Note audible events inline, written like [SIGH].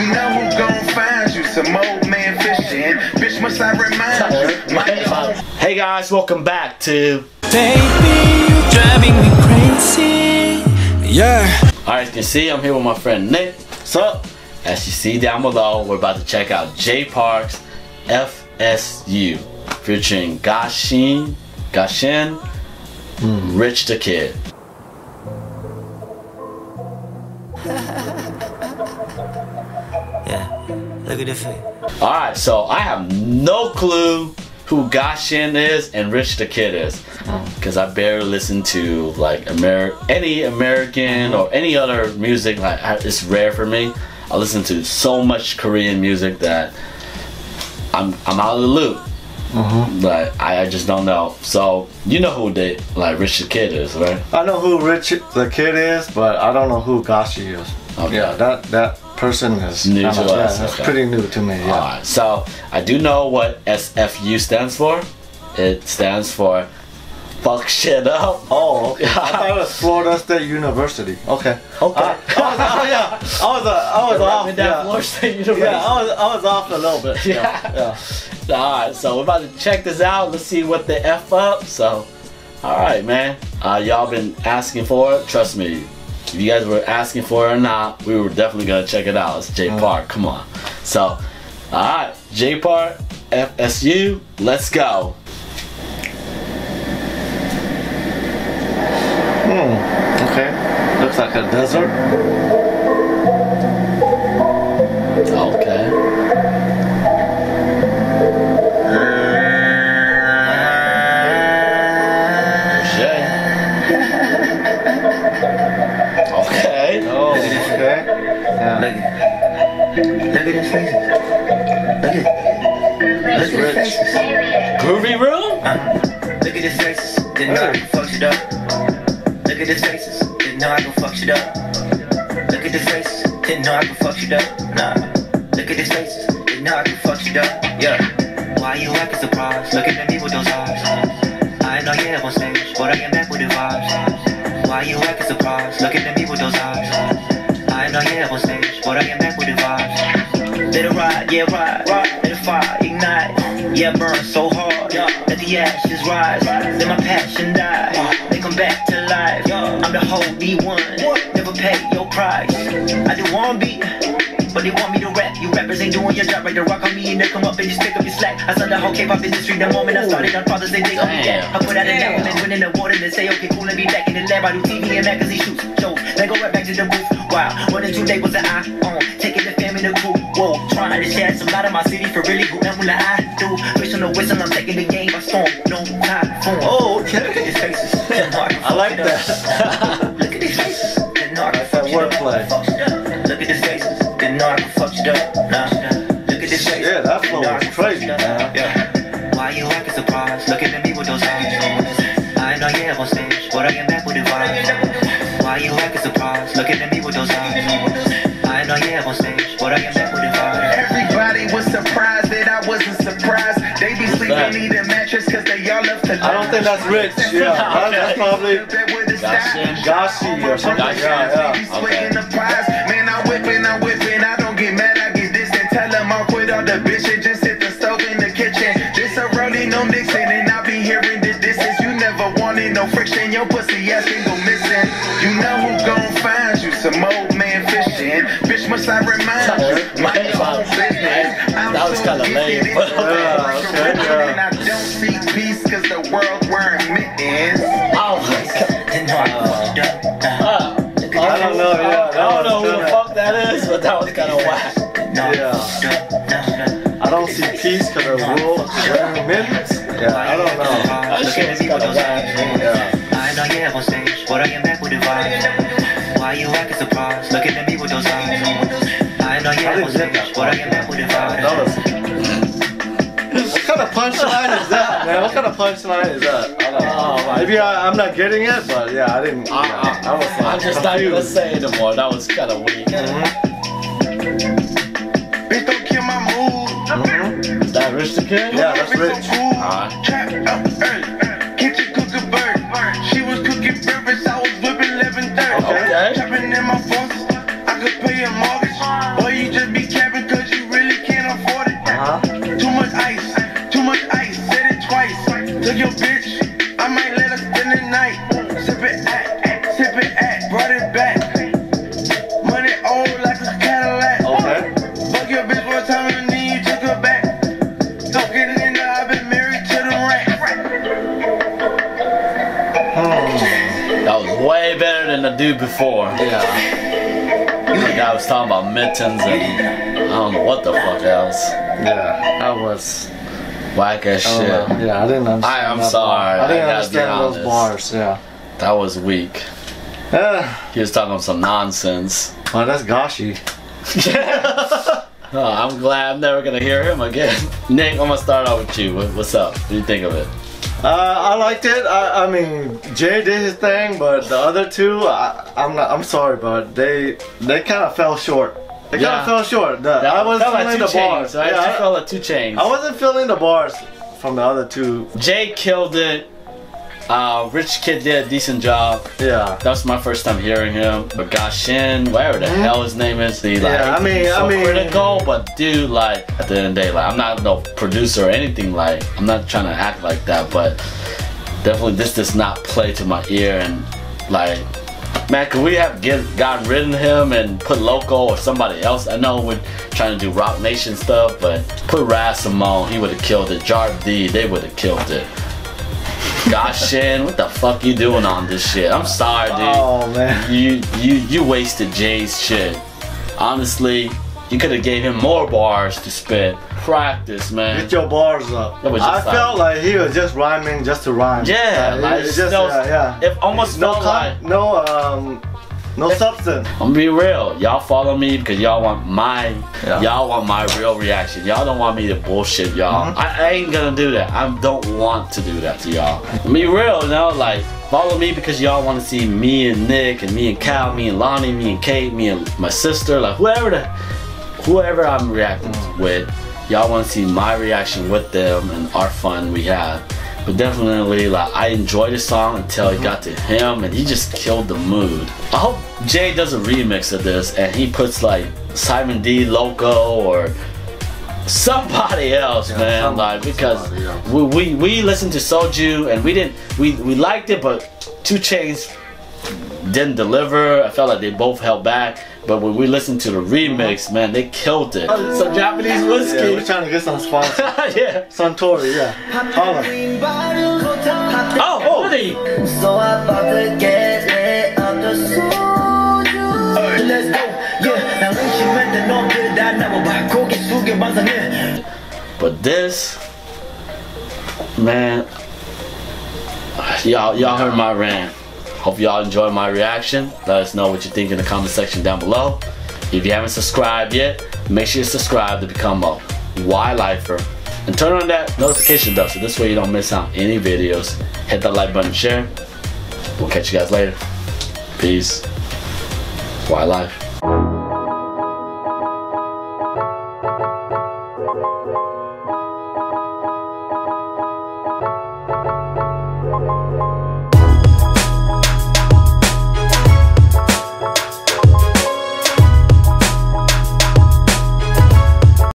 You know who gon' find you? Some old man fishing. Bitch, must I remind you? My Hey guys, welcome back to. Baby, you driving me crazy. Yeah. Alright, you can see I'm here with my friend Nick. So. As you see down below, we're about to check out Jay Park's FSU featuring Gashin, Gashin, Rich the Kid. Look at the face. Alright, so I have no clue who Gashin is and Rich the Kid is. Oh. Because I barely listen to like Amer- any American or any other music. Like I- it's rare for me. I listen to so much Korean music that I'm I'm out of the loop. Uh-huh. But I, I just don't know. So you know who they like Rich the Kid is, right? I know who Rich the kid is, but I don't know who Gashi is. Okay. Yeah, that that person is New kinda- to yeah, us, that's okay. pretty new to me. Yeah. Alright, so I do know what SFU stands for. It stands for fuck shit up. [LAUGHS] Oh, okay. I thought it was Florida State University. Okay. Okay. I, I was, oh, yeah. I was, uh, I was off. Yeah. State yeah, I was, I was off a little bit. Yeah. [LAUGHS] Yeah. yeah. Alright, so we're about to check this out. Let's see what the F up. So, alright, man. Uh, y'all been asking for it. Trust me. If you guys were asking for it or not, we were definitely gonna check it out. It's Jay Park. Come on. So, alright, Jay Park, FSU, let's go. Hmm, okay. Looks like a desert. At his faces. Look at Look at his faces. GroovyRoom? Uh, look at his faces. Didn't know I could fuck shit up. Look at his faces. Didn't know I could fuck shit up. Look at his faces. Didn't know I could fuck shit up. Nah. Look at his faces. Didn't know I could fuck shit up. Yeah. Why you acting surprised? Looking at me with those eyes. I know you're up on stage, but I am back with the vibes. Why you acting surprised? Looking at me with those eyes. I know you're up on stage, but I am back with the vibes. Let it ride, yeah, ride. Let it fire, ignite. Yeah, burn so hard. Let the ashes rise. Let my passion die. They come back to life. I'm the holy one. Never pay your price. I do one beat. But they want me to rap. You rappers ain't doing your job right. They rock on me and they come up and just pick up your slack. I saw the whole K-pop industry the moment I started on Father's Day. They be that. I put out an album and win in the award and they say, okay, cool, and be back in the lab. I do TV and magazine shoots, shows. Then go right back to the booth. Wow, one and two labels that I own. Whoa, trying to some out of my city for really good. And when I do, wish on the whistle, I'm taking the game by storm. No Oh, Look at okay. his faces. [LAUGHS] I like that. Look at his faces. Didn't know I could That's that up. wordplay. Fuck shit up. Look at his faces. Didn't know I could fuck up. Nah. Look at his faces. Yeah, that flow know I was could fuck crazy, man. Yeah. Why you acting surprised? Looking at me with those eyes. I know you're up on stage, but I am back with to I don't think that's Rich. Yeah, [LAUGHS] that- that's probably. Gashi or something. Gashi. Yeah, yeah. prize. Man, I I don't get mad, I get this and tell them I'll quit all the bitches. Just hit the stove in the kitchen. This a rolling no Nixon, and I be hearing the distance. You never wanted no friction. Your pussy ass can go missing. You know who gon' find you? Some old man fishing. Bitch, must I remind you? My own business. I'm That was so kinda lame, [LAUGHS] shit up. Nah. Uh, I don't know. Yeah, I don't know who the fuck that is, but that was kind of whack. No, Yeah. I don't see peace because of rule wearing mittens. Yeah, I don't know. That shit was kind of whack. Yeah. I know you're on stage, but I am back with the vibes. Why you acting surprised? Looking at me with those eyes. I know I you're on didn't get stage, that but I am back with the That was. What kind of punchline is that, man? What kind of punchline is that? I don't know. Oh my Maybe I, I'm not getting it, but yeah, I didn't. I, yeah, I was I, like, I'm just not gonna confused. say anymore. That was kind of weak. Bitch, don't kill my mood. Mhm. Is that Rich the Kid? Yeah, that's rich. so cool. Alright. Trap up early. Kitchen cooking bird. She was cooking breakfast. I was whipping 11:30. Okay. Trapping dude before. Yeah. The guy was talking about mittens and I don't know what the fuck else. Yeah. That was. Whack I don't shit. know. Yeah, I didn't understand. I- I'm that sorry. part. I didn't I understand those bars. Yeah. That was weak. Uh, He was talking some nonsense. well, that's Gashi. [LAUGHS] Oh, I'm glad I'm never gonna hear him again. [LAUGHS] Nick, I'm gonna start off with you. What's up? What do you think of it? Uh, I liked it. I, I mean, Jay did his thing, but the other two, I, I'm not. I'm sorry, but they they kind of fell short. They kind of fell short. The, I was felt like feeling the chains, bars. right? Yeah, I, felt like two chains. I wasn't feeling the bars from the other two. Jay killed it. Uh, Rich Kid did a decent job. Yeah. That was my first time hearing him. But Gashin, whatever the hell his name is, he like Yeah, I mean- he's so I mean- critical. But dude, like at the end of the day, like I'm not no producer or anything. Like I'm not trying to act like that, but definitely this does not play to my ear. And like, man, could we have get gotten rid of him and put Loco or somebody else? I know we're trying to do Roc Nation stuff, but put Raz Simone, he would have killed it. Jarv Dee, they would have killed it. Gashin, what the fuck you doing on this shit? I'm sorry, dude Oh man. you you you wasted Jay's shit. Honestly, you could have gave him more bars to spit. Practice, man. Get your bars up. I like- felt like he was just rhyming just to rhyme. Yeah, Uh, like, it's just no- yeah, yeah. It almost no felt like no um no substance. I'm gonna be real. Y'all follow me because y'all want my y'all want my real reaction. Y'all don't want me to bullshit y'all. Mm-hmm. I, I ain't gonna do that. I don't want to do that to y'all. Be real, you know, like follow me because y'all want to see me and Nick and me and Cal, me and Lonnie, me and Kate, me and my sister, like whoever the whoever I'm reacting Mm-hmm. with. Y'all want to see my reaction with them and our fun we had. But definitely, like I enjoyed the song until it got to him, and he just killed the mood. I hope Jay does a remix of this, and he puts like Simon D. Loco or somebody else, man. some- Like because we, we we listened to Soju, and we didn't we we liked it, but 2 Chainz didn't deliver. I felt like they both held back. But when we listened to the remix, man, they killed it. Some Japanese whiskey. Yeah, we're trying to get some sponsors. [LAUGHS] yeah. Suntory, yeah. Holla. Oh, oh. Woody. So I bought the get lit up the soju. Let's go. But this, man, y'all, y'all heard my rant. Hope y'all enjoyed my reaction. Let us know what you think in the comment section down below. If you haven't subscribed yet, make sure you subscribe to become a Y Lifer. And turn on that notification bell so this way you don't miss out any videos. Hit that like button, share. We'll catch you guys later. Peace. Y Life.